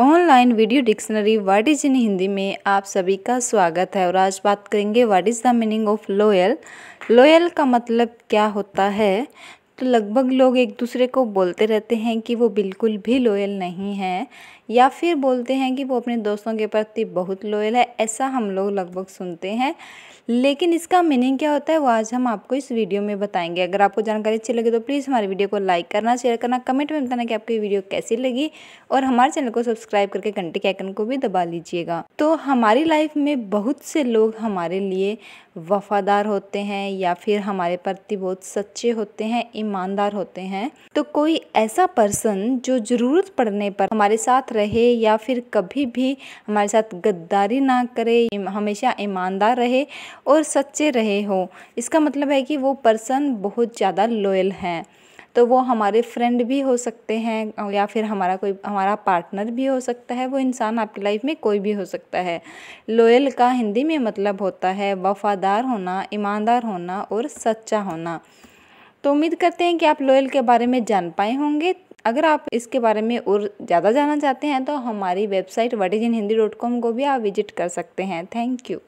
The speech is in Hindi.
Online video dictionary word is in Hindi में आप सभी का स्वागत है और आज बात करेंगे what is the meaning of loyal. Loyal का मतलब क्या होता है? तो लगभग लोग एक दूसरे को बोलते रहते हैं कि वो बिल्कुल भी लॉयल नहीं है, या फिर बोलते हैं कि वो अपने दोस्तों के प्रति बहुत लॉयल है, ऐसा हम लोग लगभग सुनते हैं। लेकिन इसका मीनिंग क्या होता है, वो आज हम आपको इस वीडियो में बताएँगे। अगर आपको जानकारी अच्छी लगे तो प्लीज़ हमारे वीडियो को लाइक करना शेयर करना कमेंट में बताना कि आपको वीडियो कैसी लगी और हमारे चैनल को सब्सक्राइब करके घंटे के आइकन को भी दबा लीजिएगा। तो हमारी लाइफ में बहुत से लोग हमारे लिए वफादार होते हैं या फिर हमारे प्रति बहुत सच्चे होते हैं ईमानदार होते हैं। तो कोई ऐसा पर्सन जो ज़रूरत पड़ने पर हमारे साथ रहे या फिर कभी भी हमारे साथ गद्दारी ना करे हमेशा ईमानदार रहे और सच्चे रहे हो, इसका मतलब है कि वो पर्सन बहुत ज़्यादा लॉयल हैं। तो वो हमारे फ्रेंड भी हो सकते हैं या फिर हमारा कोई, हमारा पार्टनर भी हो सकता है, वो इंसान आपकी लाइफ में कोई भी हो सकता है। लोयल का हिंदी में मतलब होता है वफादार होना, ईमानदार होना और सच्चा होना। तो उम्मीद करते हैं कि आप लोयल के बारे में जान पाए होंगे। अगर आप इसके बारे में और ज़्यादा जानना चाहते हैं तो हमारी वेबसाइट वट को भी आप विज़िट कर सकते हैं। Thank you.